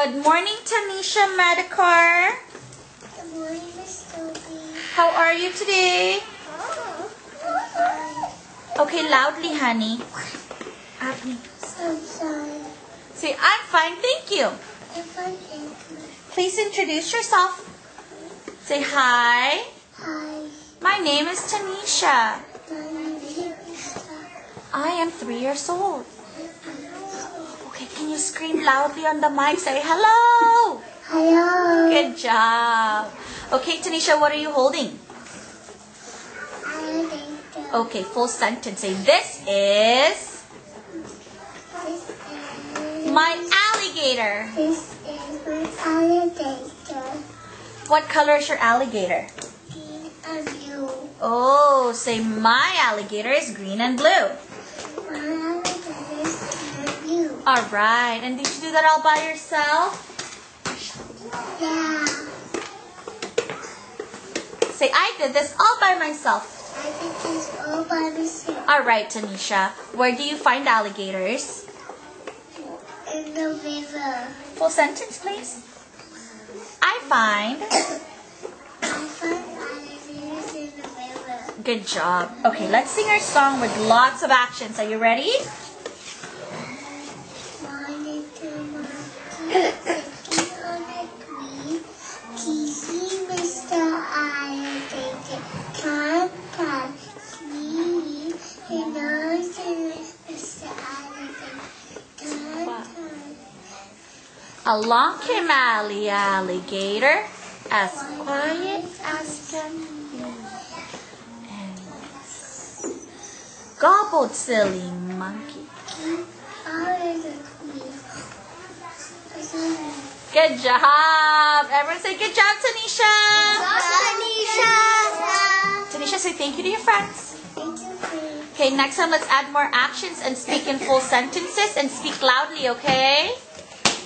Good morning, Tanisha Medicare. Good morning, Miss Toby. How are you today? Oh, I'm Okay, loudly, honey. Abby. so sorry. Say, I'm fine, thank you. If I can, Please introduce yourself. Say hi. hi, My name is Tanisha. my name is Lisa. I am three years old. Can you scream loudly on the mic? Say hello. Hello. Good job. Okay, Tanisha, what are you holding? Alligator. Okay, full sentence. Say, this is This is my alligator. This is my alligator. What color is your alligator? Green and blue. Oh, say my alligator is green and blue. My alligator is green and blue. All right. And did you do that all by yourself? Yeah. Say, I did this all by myself. I think it's all by myself. All right, Tanisha. Where do you find alligators? In the river. Full sentence, please. I find. I find alligators in the river. Good job. Okay, let's sing our song with lots of actions. Are you ready? Along came Ally Alligator, as quiet as can be. And gobbled silly monkey. keep out of the tree. Good job. Everyone say good job, Tanisha. Tanisha! Tanisha, say thank you to your friends. Thank you, Okay, next time let's add more actions and speak in full sentences and speak loudly, okay?